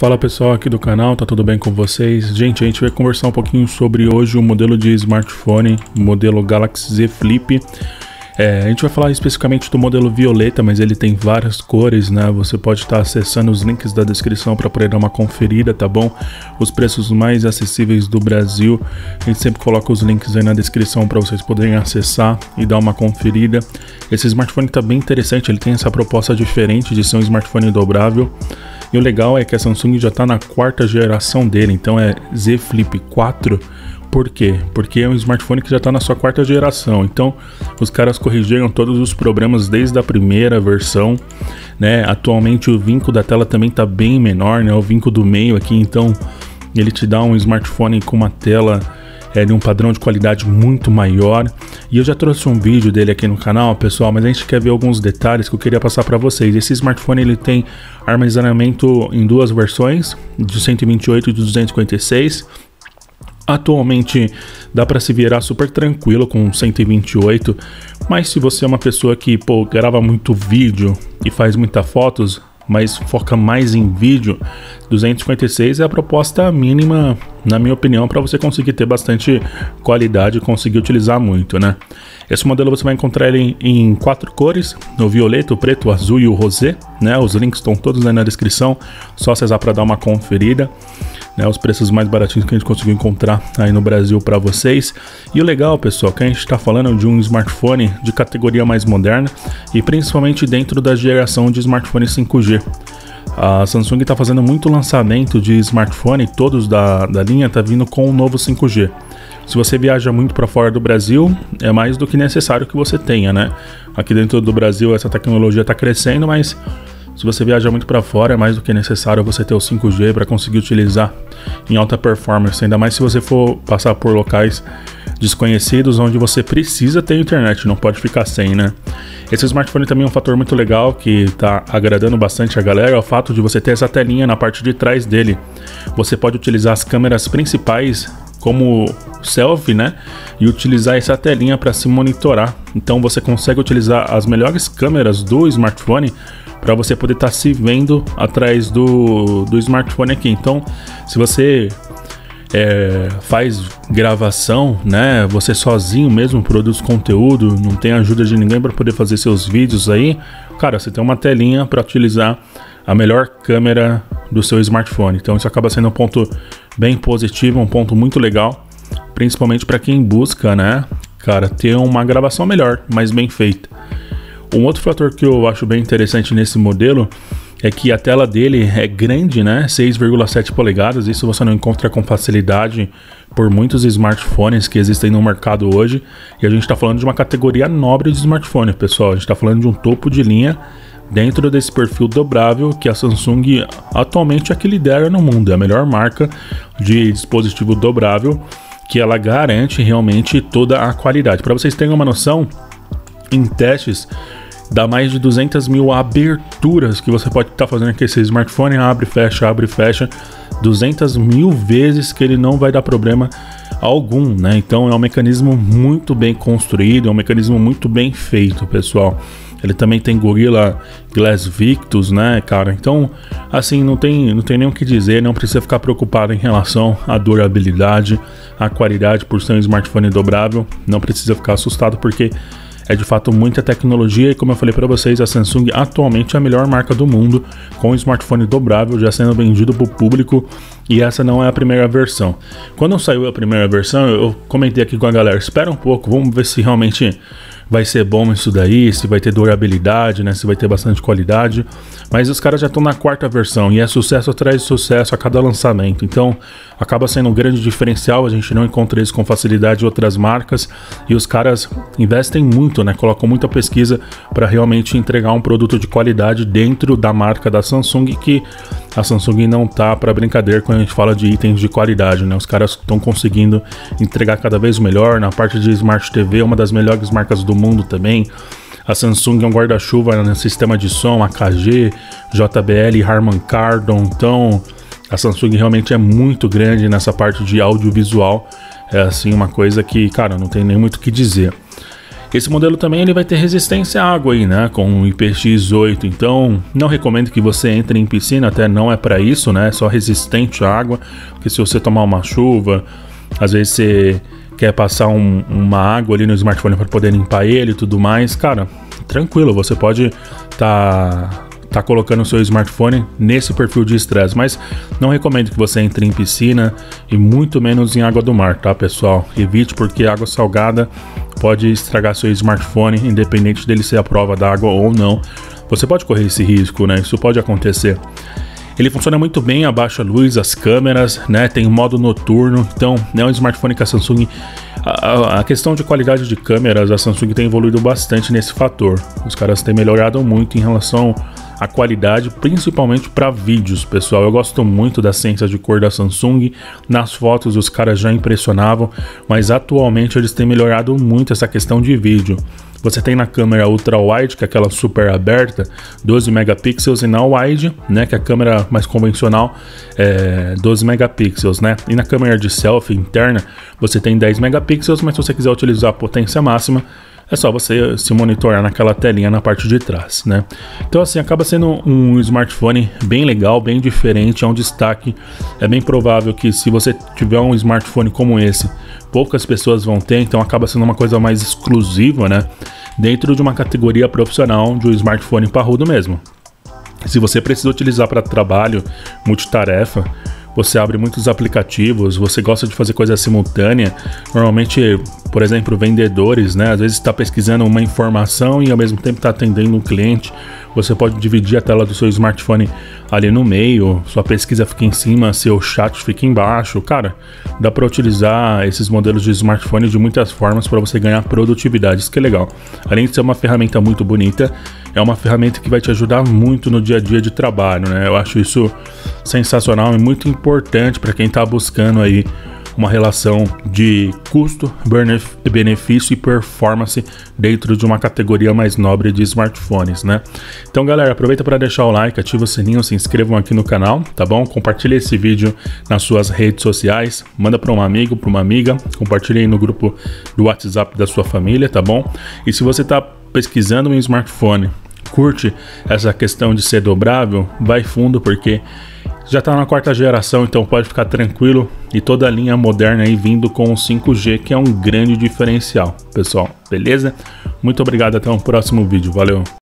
Fala pessoal aqui do canal, tá tudo bem com vocês? Gente, a gente vai conversar um pouquinho sobre hoje o modelo de smartphone, modelo Galaxy Z Flip. É, a gente vai falar especificamente do modelo violeta, mas ele tem várias cores, né? Você pode estar acessando os links da descrição para poder dar uma conferida, tá bom? Os preços mais acessíveis do Brasil, a gente sempre coloca os links aí na descrição para vocês poderem acessar e dar uma conferida. Esse smartphone tá bem interessante, ele tem essa proposta diferente de ser um smartphone dobrável. E o legal é que a Samsung já está na quarta geração dele, então é Z Flip 4. Por quê? Porque é um smartphone que já está na sua quarta geração. Então, os caras corrigiram todos os problemas desde a primeira versão. Né? Atualmente o vinco da tela também está bem menor, né? O vinco do meio aqui, então ele te dá um smartphone com uma tela é, de um padrão de qualidade muito maior. E eu já trouxe um vídeo dele aqui no canal, pessoal, mas a gente quer ver alguns detalhes que eu queria passar para vocês. Esse smartphone ele tem armazenamento em duas versões, de 128 e de 256. Atualmente dá para se virar super tranquilo com 128, mas se você é uma pessoa que pô, grava muito vídeo e faz muitas fotos, mas foca mais em vídeo, 256 é a proposta mínima, na minha opinião, para você conseguir ter bastante qualidade e conseguir utilizar muito, né? Esse modelo você vai encontrar ele em, em quatro cores, no violeta, o preto, o azul e o rosé, né? Os links estão todos aí na descrição, só acessar para dar uma conferida né, os preços mais baratinhos que a gente conseguiu encontrar aí no Brasil para vocês. E o legal, pessoal, que a gente está falando de um smartphone de categoria mais moderna e principalmente dentro da geração de smartphone 5G. A Samsung está fazendo muito lançamento de smartphone, todos da, da linha tá vindo com o novo 5G. Se você viaja muito para fora do Brasil, é mais do que necessário que você tenha, né? Aqui dentro do Brasil essa tecnologia está crescendo, mas se você viaja muito para fora, é mais do que necessário você ter o 5G para conseguir utilizar em alta performance, ainda mais se você for passar por locais desconhecidos onde você precisa ter internet, não pode ficar sem, né? Esse smartphone também é um fator muito legal que está agradando bastante a galera, é o fato de você ter essa telinha na parte de trás dele. Você pode utilizar as câmeras principais como selfie, né? E utilizar essa telinha para se monitorar. Então você consegue utilizar as melhores câmeras do smartphone para você poder estar tá se vendo atrás do, do smartphone aqui. Então, se você é, faz gravação, né? Você sozinho mesmo produz conteúdo, não tem ajuda de ninguém para poder fazer seus vídeos aí, cara, você tem uma telinha para utilizar a melhor câmera do seu smartphone. Então isso acaba sendo um ponto bem positivo, um ponto muito legal, principalmente para quem busca, né? Cara, ter uma gravação melhor, mais bem feita. Um outro fator que eu acho bem interessante nesse modelo é que a tela dele é grande, né? 6,7 polegadas. Isso você não encontra com facilidade por muitos smartphones que existem no mercado hoje. E a gente está falando de uma categoria nobre de smartphone, pessoal. A gente está falando de um topo de linha dentro desse perfil dobrável que a Samsung atualmente é que lidera no mundo. É a melhor marca de dispositivo dobrável que ela garante realmente toda a qualidade. Para vocês terem uma noção, em testes dá mais de 200 mil aberturas que você pode estar tá fazendo com esse smartphone, abre, fecha, abre, fecha, 200 mil vezes que ele não vai dar problema algum, né? Então é um mecanismo muito bem construído, é um mecanismo muito bem feito, pessoal. Ele também tem Gorilla Glass Victus, né, cara? Então, assim, não tem, não tem nem o que dizer, não precisa ficar preocupado em relação à durabilidade, à qualidade por ser um smartphone dobrável. Não precisa ficar assustado porque é de fato muita tecnologia e como eu falei para vocês, a Samsung atualmente é a melhor marca do mundo com o smartphone dobrável já sendo vendido para o público e essa não é a primeira versão. Quando saiu a primeira versão, eu comentei aqui com a galera, espera um pouco, vamos ver se realmente vai ser bom isso daí, se vai ter durabilidade, né? Se vai ter bastante qualidade. Mas os caras já estão na quarta versão e é sucesso atrás de sucesso a cada lançamento. Então acaba sendo um grande diferencial. A gente não encontra isso com facilidade em outras marcas e os caras investem muito, né? Colocam muita pesquisa para realmente entregar um produto de qualidade dentro da marca da Samsung que a Samsung não tá para brincadeira quando a gente fala de itens de qualidade, né? Os caras estão conseguindo entregar cada vez melhor na parte de Smart TV, uma das melhores marcas do mundo também. A Samsung é um guarda-chuva no sistema de som, AKG, JBL, Harman Kardon. Então, a Samsung realmente é muito grande nessa parte de audiovisual. É assim uma coisa que, cara, não tem nem muito o que dizer. Esse modelo também ele vai ter resistência à água aí, né, com o IPX8. Então, não recomendo que você entre em piscina, até não é para isso, né? É só resistente à água, porque se você tomar uma chuva, às vezes você quer passar um, uma água ali no smartphone para poder limpar ele e tudo mais, cara, tranquilo, você pode tá tá colocando o seu smartphone nesse perfil de estresse, mas não recomendo que você entre em piscina e muito menos em água do mar, tá, pessoal? Evite porque água salgada pode estragar seu smartphone, independente dele ser a prova d'água ou não. Você pode correr esse risco, né? Isso pode acontecer. Ele funciona muito bem a baixa luz, as câmeras, né? Tem modo noturno. Então, é um smartphone que a Samsung. A, a, questão de qualidade de câmeras, a Samsung tem evoluído bastante nesse fator. Os caras têm melhorado muito em relação à qualidade, principalmente para vídeos, pessoal. Eu gosto muito da ciência de cor da Samsung. Nas fotos os caras já impressionavam, mas atualmente eles têm melhorado muito essa questão de vídeo. Você tem na câmera ultra wide, que é aquela super aberta, 12 megapixels, e na wide, né, que é a câmera mais convencional, é 12 megapixels, né? E na câmera de selfie interna, você tem 10 megapixels, mas se você quiser utilizar a potência máxima, é só você se monitorar naquela telinha na parte de trás, né? Então assim, acaba sendo um smartphone bem legal, bem diferente, é um destaque. É bem provável que se você tiver um smartphone como esse, poucas pessoas vão ter, então acaba sendo uma coisa mais exclusiva, né? Dentro de uma categoria profissional de um smartphone parrudo mesmo. Se você precisa utilizar para trabalho, multitarefa, você abre muitos aplicativos, você gosta de fazer coisa simultânea. Normalmente, por exemplo, vendedores, né? Às vezes está pesquisando uma informação e ao mesmo tempo está atendendo um cliente. Você pode dividir a tela do seu smartphone ali no meio, sua pesquisa fica em cima, seu chat fica embaixo. Cara, dá para utilizar esses modelos de smartphone de muitas formas para você ganhar produtividade. Isso que é legal. Além de ser uma ferramenta muito bonita, é uma ferramenta que vai te ajudar muito no dia a dia de trabalho, né? Eu acho isso sensacional e muito importante para quem está buscando aí uma relação de custo, benefício e performance dentro de uma categoria mais nobre de smartphones, né? Então, galera, aproveita para deixar o like, ativa o sininho, se inscrevam aqui no canal, tá bom? Compartilhe esse vídeo nas suas redes sociais, manda para um amigo, para uma amiga, compartilhe aí no grupo do WhatsApp da sua família, tá bom? E se você está pesquisando um smartphone, curte essa questão de ser dobrável, vai fundo porque já está na quarta geração, então pode ficar tranquilo. E toda a linha moderna aí vindo com o 5G, que é um grande diferencial, pessoal. Beleza? Muito obrigado, até o próximo vídeo. Valeu!